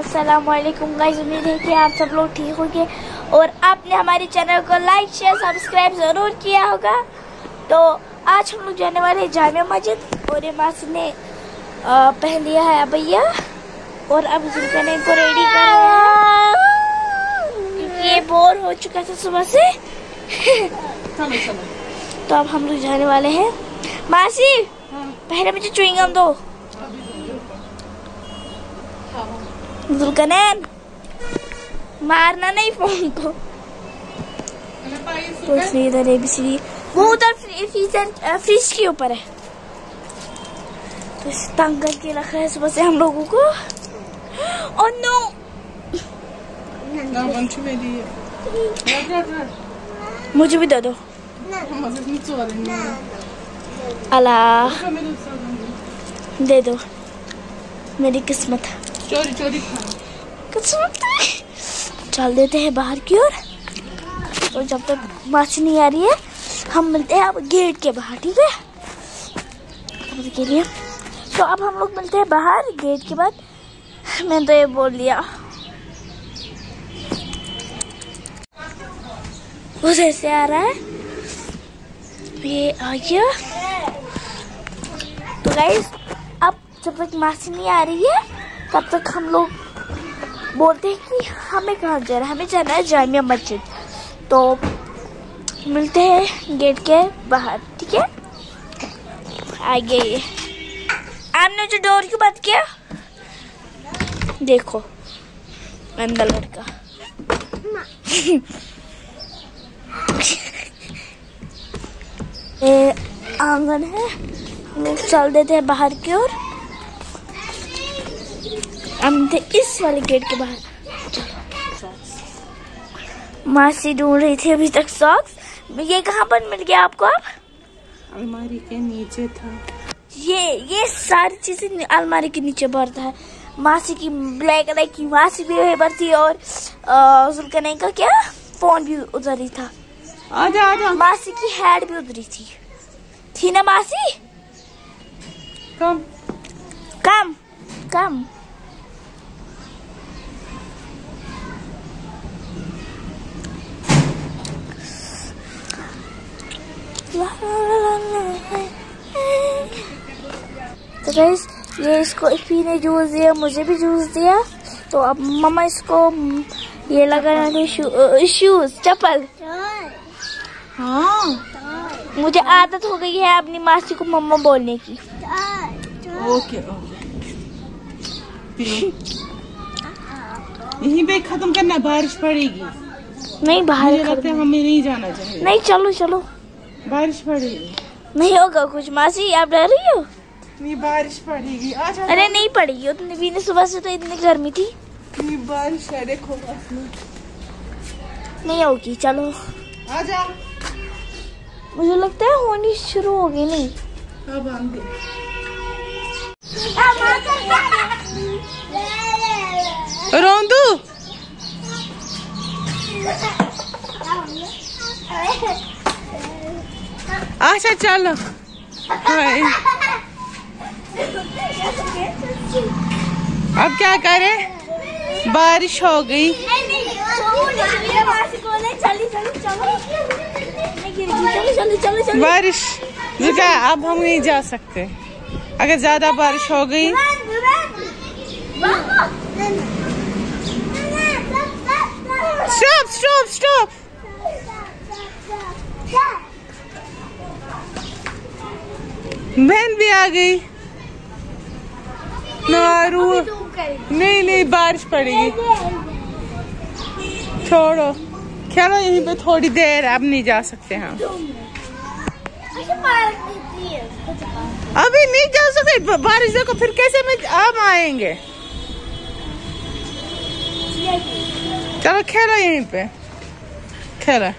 अस्सलाम वालेकुम गाइस उम्मीद है कि आप सब लोग ठीक होंगे। और आपने हमारे चैनल को लाइक शेयर सब्सक्राइब ज़रूर किया होगा। तो आज हम लोग जाने वाले हैं जामिया मस्जिद। और मासी ने पहन लिया है भैया। और अब जुल्कने को रेडी कर रहे हैं। क्योंकि ये बोर हो चुका था सुबह से। तो अब हम लोग जाने वाले हैं। मासी पहले मुझे चुईंगम दो। जुल्कनैन मारना नहीं फ़ोन को। तो इसलिए इधर एबीसीडी वो उधर फ्रीज फ्रिज के ऊपर है। तो तंग करके रखा है सुबह से हम लोगों को। और नो ना मुझे भी दे दो। नहीं है। मेरे साथ दे दो। मेरी किस्मत। चोरी चोरी चल देते हैं बाहर की ओर। तो जब तक मासी नहीं आ रही है, हम मिलते हैं अब गेट के बाहर, ठीक है? के लिए। तो अब हम लोग मिलते हैं बाहर, गेट के बाद। मैंने तो ये बोल लिया उधर से आ रहा है। ये आ गया। तो गाइस अब जब तक मासी नहीं आ रही है तब तक हम लोग बोलते हैं कि हमें कहाँ जाना है? हमें जाना है जामिया मस्जिद। तो मिलते हैं गेट के बाहर, ठीक है? आगे ये। आपने जो डोर की बात किया? देखो, अंदर लड़का। ये आँगन है। चल देते हैं बाहर की ओर। हम थे इस वाले गेट के बाहर। मासी ढूंढ रही थी अभी तक सॉक्स ये कहाँ पर मिल गया आपको अब? अलमारी के नीचे था। ये ये सारी चीज़ें अलमारी के नीचे भरता है। मासी की ब्लैक कलर की मासी भी वहीं पर और जुल्कनई का क्या? फ़ोन भी उधर ही था। आजा आजा। मासी की हैड भी उधरी थी। थी ना मासी? कम। कम कम। तो गाइस ये इसको इफी ने जूस दिया मुझे भी जूस दिया। तो अब मम्मा इसको ये लगा रहे शू, शूज़ चप्पल। हाँ। मुझे आदत हो गई है अपनी मासी को मम्मा बोलने की। Okay okay. यहीं पे खत्म करना बारिश पड़ेगी। नहीं बाहर मुझे लगता है हमें नहीं जाना चाहिए। नहीं चलो चलो। बारिश पड़ेगी। नहीं होगा कुछ मासी आप डर रही हो? नहीं बारिश पड़ेगी। आजा अरे नहीं पड़ी उतनी भी नहीं सुबह से तो इतनी गर्मी थी। नहीं बारिश है देखो नहीं होगी चलो। आजा मुझे लगता है होनी शुरू होगी नहीं? हाँ बाँध दे रोंदू? अच्छा चलो। अब क्या करें? बारिश हो गई। बारिश, रुका, अब हम नहीं जा सकते। अगर ज़्यादा बारिश हो गई। स्टॉप स्टॉप स्टॉप बहन भी आ गई। नारू। नहीं नहीं बारिश पड़ेगी। छोड़ो। खेलो यहीं पे थोड़ी देर अब नहीं जा सकते हम। अभी नहीं जा सकते। बारिश देखो फिर कैसे में हम आएँगे? चलो खेलो यहीं पे। खेलो।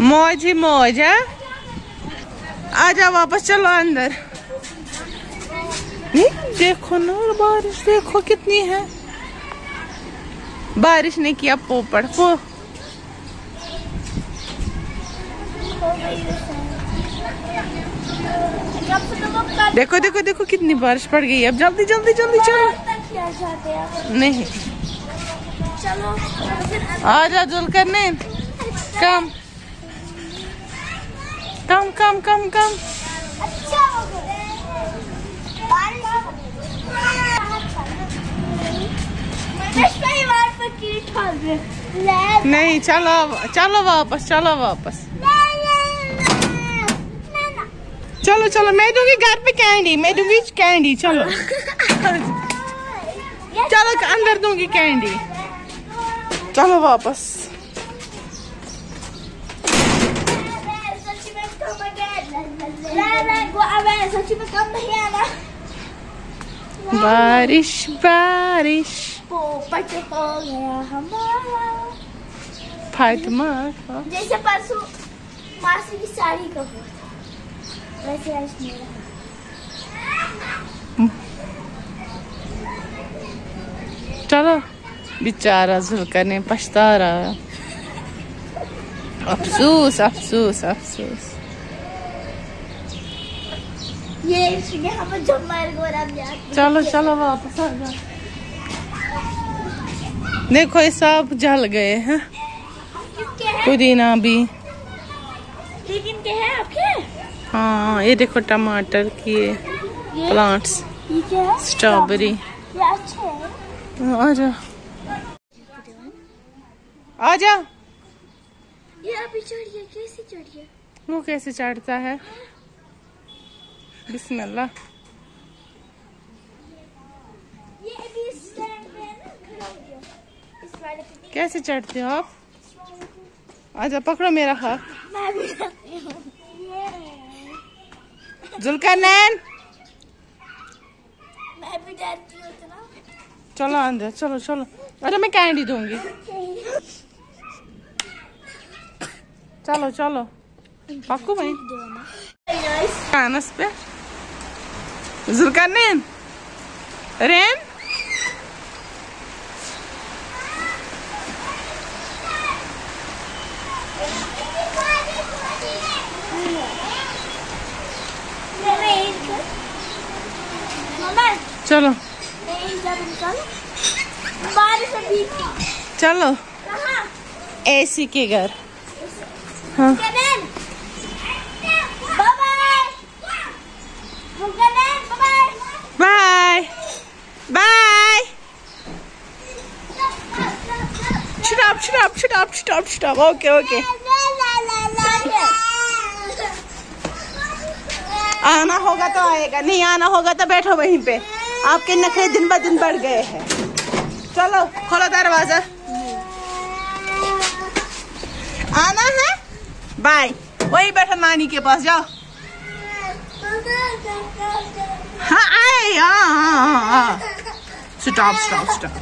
मौज ही मौज है। आ जाओ वापस, चलो अंदर। देखो ना, बारिश, देखो कितनी है। बारिश ने किया पोपड़ पो देखो देखो देखो कितनी बारिश पड़ गई है। अब जल्दी जल्दी जल्दी चलो। नहीं। चलो आ जा जुलकर ने कम। कम कम कम कम। अच्छा नहीं चलो चलो वापस चलो वापस। चलो चलो, मैं दूँगी घर पे कैंडी मैं दूँगी कैंडी चलो। चलो, अंदर दूँगी कैंडी चलो वापस। बारिश बारिश। हमारा फातिमा जैसे परसों मासी की साड़ी का हुआ वैसे आज मेरा चलो। बेचारा जुलकर ने पछता रहा अफसोस अफसोस अफसोस। ये यहाँ पर जो मर गोरा चलो चलो वापस आ जाओ। देखो ये सब जल गए हैं? पुदीना भी। हाँ ये देखो टमाटर की प्लांट्स स्ट्रॉबेरी ये अच्छे हैं। आ जा। आ जा। ये अभी चढ़िए कैसे चढ़िए वो कैसे चढ़ता है? बिस्मिल्लाह। कैसे चढ़ते हो आप? आजा पकड़ो मेरा हाथ। मैं भी करती जुलकर नैन मैं भी डरती हूँ इतना। चलो अंदर चलो चलो। अरे मैं कैंडी दूँगी। चलो चलो। पक्को भाई। कानस पे जुलकर नैन रेन मामा चलो नहीं जब निकालो बारिश चलो एसी के घर हाँ Buchanan! Bye-bye! Buchanan, bye-bye! Bye bye stop stop stop stop stop okay okay आना होगा तो आएगा नहीं आना होगा तो बैठो वहीं पे। आपके नखरे दिन ब दिन बढ़ गए हैं। चलो खोलो दरवाज़ा। आना है? बाय। वही बैठो नानी के पास जाओ। हाँ आए। हाँ स्टॉप स्टॉप स्टॉप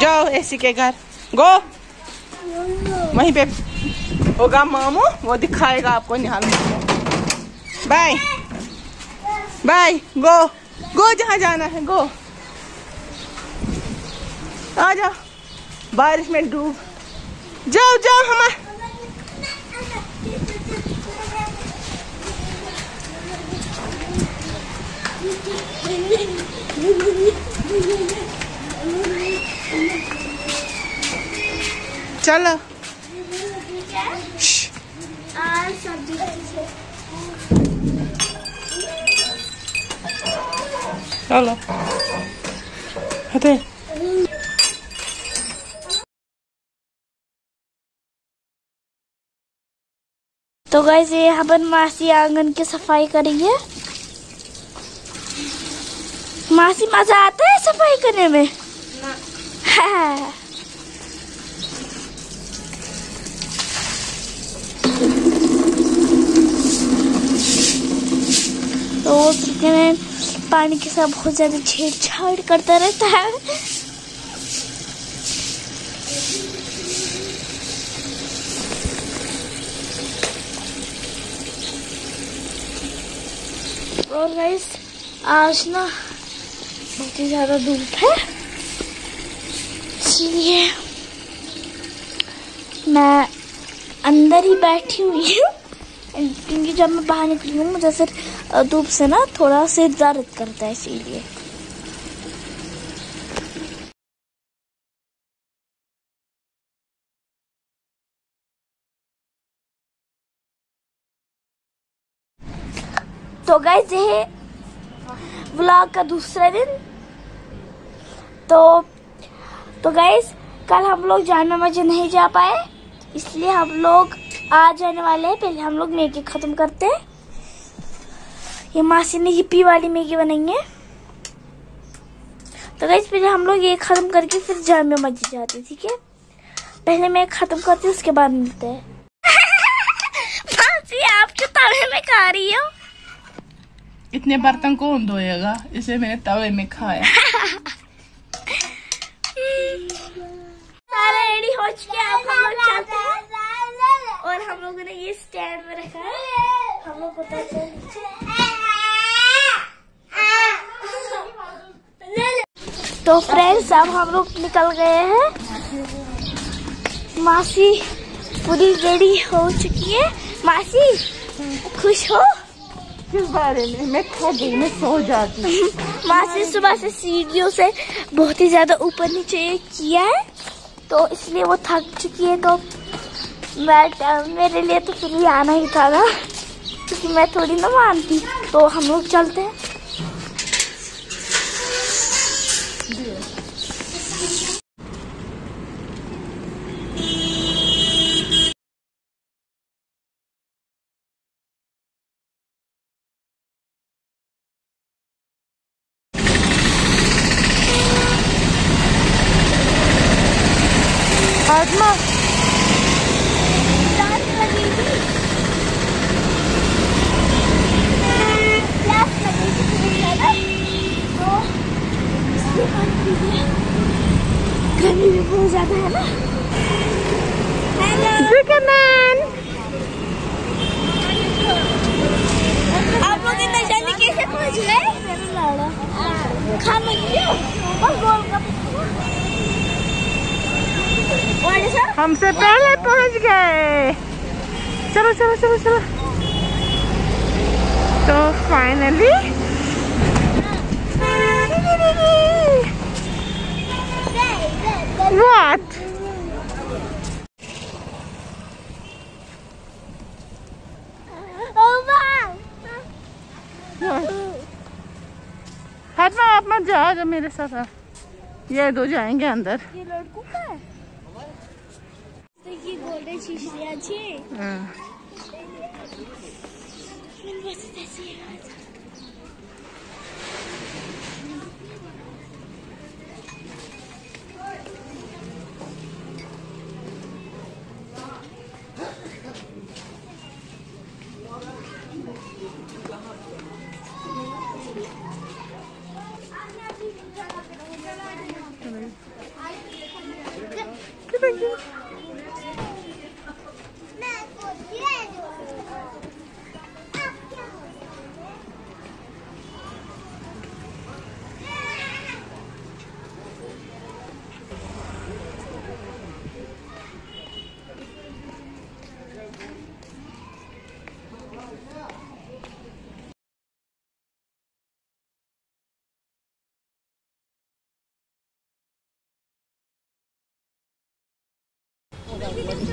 जाओ एसी के घर। गो। वहीं पे होगा मामू, वो दिखाएगा आपको निहाल बाय। बाय, गो। गो जहाँ जाना है, गो। आ जाओ। बारिश में डूब। जाओ जाओ हमारे। चलो श्श, चलो हटे तो गाइस ये यहाँ मासी आँगन की सफ़ाई करेंगे। मासी मज़ा आता है सफ़ाई करने में? हाँ। तो पानी के साथ बहुत ज़्यादा छेड़छाड़ करता रहता है। और गाइस आज ना बहुत ही ज़्यादा धूप है। इसलिए मैं अंदर ही बैठी हुई हूँ। क्योंकि जब मैं बाहर निकली हूँ, मुझे सिर्फ़ धूप से ना थोड़ा सिर दर्द करता है इसीलिए। तो गाइस ये है व्लॉग का दूसरा दिन। तो तो गाइस कल हम लोग जाना मज़े नहीं जा पाए, इसलिए हम लोग आज जाने वाले हैं। पहले हम लोग मैगी खत्म करते हैं। ये मासी ने हिप्पी वाली मैगी बनाई है तो गाइस पहले हम लोग ये खत्म करके फिर जामा मस्जिद जाते हैं, ठीक है? पहले मैं खत्म करती हूँ उसके बाद मिलते हैं। मासी आप क्यों तवे में खा रही हो? इतने बर्तन कौन धोएगा? इसे मैंने तवे में खाया। सारा रेडी हो चुके अब हम लोग चलते हैं। और हम लोगों ने ये स्टैंड में रखा है। हम लोग उतरते हैं तो फ्रेंड्स अब हम लोग निकल गए हैं। मासी पूरी रेडी हो चुकी है। मासी खुश हो? किस बारे में? मैं थक गई मैं सो जाती हूँ। मासी सुबह से सीढ़ियों से बहुत ही ज़्यादा ऊपर नीचे किया है तो इसलिए वो थक चुकी है। तो मैं मेरे लिए तो फिर भी आना ही था ना क्योंकि मैं थोड़ी ना मानती। तो हम लोग चलते हैं आत्मा गर्मी भी बहुत ज़्यादा है ना मैन आप लोग इतना जल्दी कैसे पहुँच गए खाना क्यों बस गोलगप्पे और सर हमसे पहले पहुँच गए चलो चलो चलो चलो तो फाइनली What? फातिमा आप मत जा जब मेरे साथ। ये दो जाएँगे अंदर ये लड़कों का है तो ये गोल्डन शीशियाँ हाँ।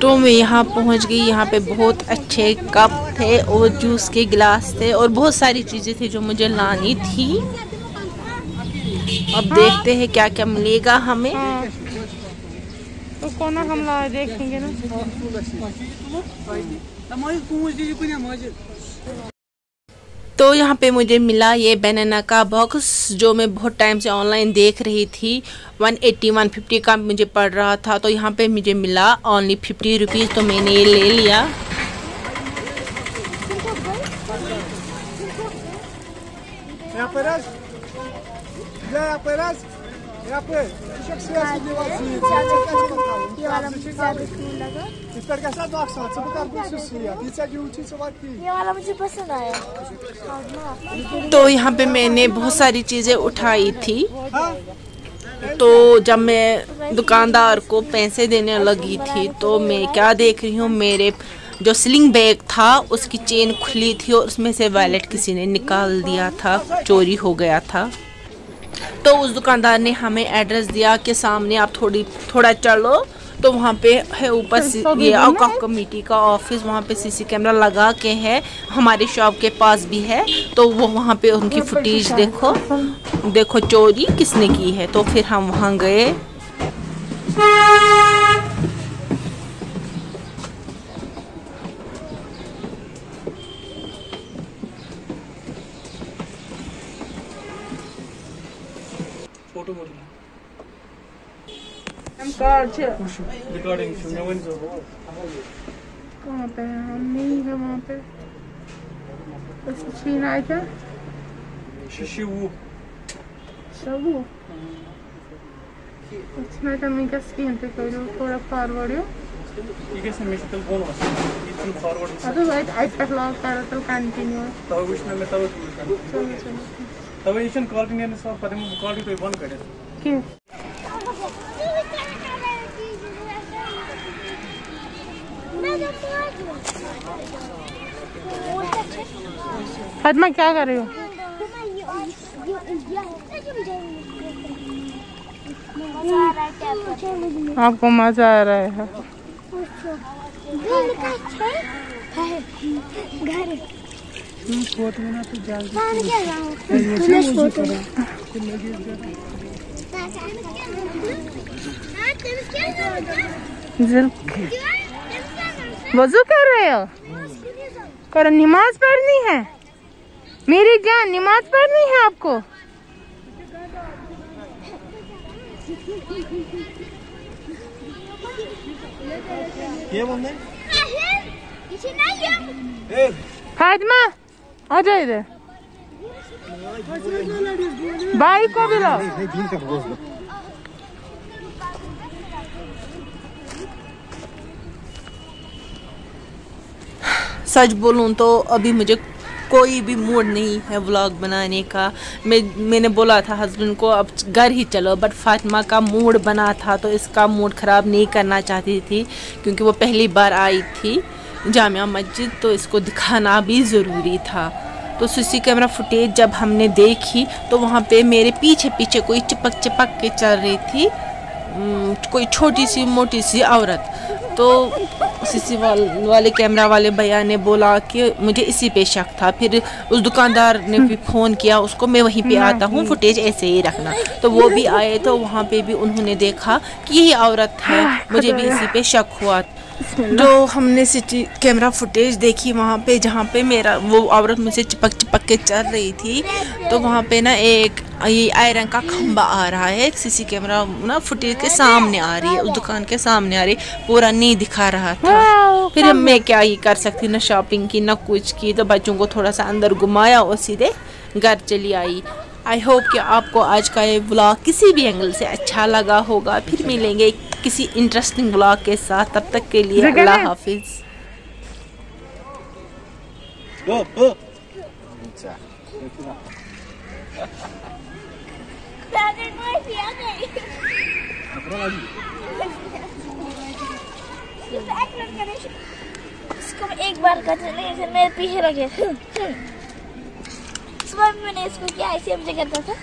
मेरे में तो मैं यहाँ पहुँच गई। यहाँ पे बहुत अच्छे कप थे और जूस के गिलास थे और बहुत सारी चीज़ें थी जो मुझे लानी थी। अब देखते हैं क्या क्या मिलेगा हमें। तो कौन हम ला देखेंगे ना? तो यहाँ पे मुझे मिला ये बनाना का बॉक्स जो मैं बहुत टाइम से ऑनलाइन देख रही थी। 180 150 का मुझे पड़ रहा था तो यहाँ पे मुझे मिला ओनली 50 रुपीज़ तो मैंने ये ले लिया। apenas? वाला मुझे ज़्यादा लगा. ये वाला मुझे पसंद आया। तो यहाँ पे मैंने बहुत सारी चीज़ें उठाई थी। तो जब मैं दुकानदार को पैसे देने लगी थी तो मैं क्या देख रही हूँ मेरे जो स्लिंग बैग था उसकी चेन खुली थी और उसमें से वैलेट किसी ने निकाल दिया था चोरी हो गया था। तो उस दुकानदार ने हमें एड्रेस दिया कि सामने आप थोड़ी थोड़ा चलो तो वहाँ पे है ऊपर से- ये औकाफ कमेटी का ऑफ़िस वहाँ पे सीसी कैमरा लगा के है। हमारे शॉप के पास भी है। तो वो वहाँ पे उनकी फुटेज देखो। देखो चोरी किसने की है। तो फिर हम वहाँ गए। रिकॉर्डिंग सुनने जो कहाँ पे है हम नहीं है वहाँ पे बस छीन आया क्या शीशी वो सबू तो मैं क्या स्क्रीन पे करो थोड़ा फॉरवर्ड हो ये कैसे मैं तल बोन was इतन फॉरवर्ड अरे भाई आई पे लॉग कर तो कंटिन्यू तब वुचन मैं तब चलो तब ये छन क्वालिटी ने सब पता मैं क्वालिटी तो बंद करे क्यों फातिमा क्या कर रही हो? आपको मज़ा आ रहा है। वज़ू कर रहे हो? करो नमाज़ पढ़नी है। मेरी जान नमाज़ पढ़नी है आपको? फातिमा आ जाओ इधर। भाई को भी. सच बोलूँ तो अभी मुझे कोई भी मूड नहीं है व्लॉग बनाने का। मैं, मैंने बोला था हस्बैंड को, अब घर ही चलो। बट फातिमा का मूड बना था तो इसका मूड ख़राब नहीं करना चाहती थी, क्योंकि वो पहली बार आई थी जामिया मस्जिद तो इसको दिखाना भी ज़रूरी था। तो सीसी कैमरा फुटेज जब हमने देखी तो वहाँ पे मेरे पीछे पीछे कोई चिपक चिपक के चल रही थी कोई छोटी सी, मोटी सी औरत। तो सीसी वाल, वाले कैमरा वाले भैया ने बोला कि मुझे इसी पे शक था। फिर उस दुकानदार ने भी फ़ोन किया उसको मैं वहीं पे आता हूँ फुटेज ऐसे ही रखना। तो वो भी आए तो वहाँ पे भी उन्होंने देखा कि यही औरत है मुझे भी इसी पे शक हुआ। जो हमने सिटी कैमरा फुटेज देखी वहाँ पे जहाँ पे मेरा वो औरत मुझसे चिपक चिपक के चल रही थी तो वहाँ पे ना एक ये आयरन का खंबा आ रहा है सीसी कैमरा ना फुटेज के सामने आ रही है उस दुकान के सामने आ रही पूरा नहीं दिखा रहा था। फिर हम मैं क्या ये कर सकती ना शॉपिंग की ना कुछ की तो बच्चों को थोड़ा सा अंदर घुमाया और सीधे घर चली आई। आई होप कि आपको आज का ये ब्लॉग किसी भी एंगल से अच्छा लगा होगा। फिर मिलेंगे किसी इंटरेस्टिंग ब्लॉग के साथ। तब तक के लिए अल्लाह हाफिज़. इसको एक बार करते नहीं फिर मेरे पीछे लगे सुबह भी मैंने इसको किया ऐसे मुझे करता था।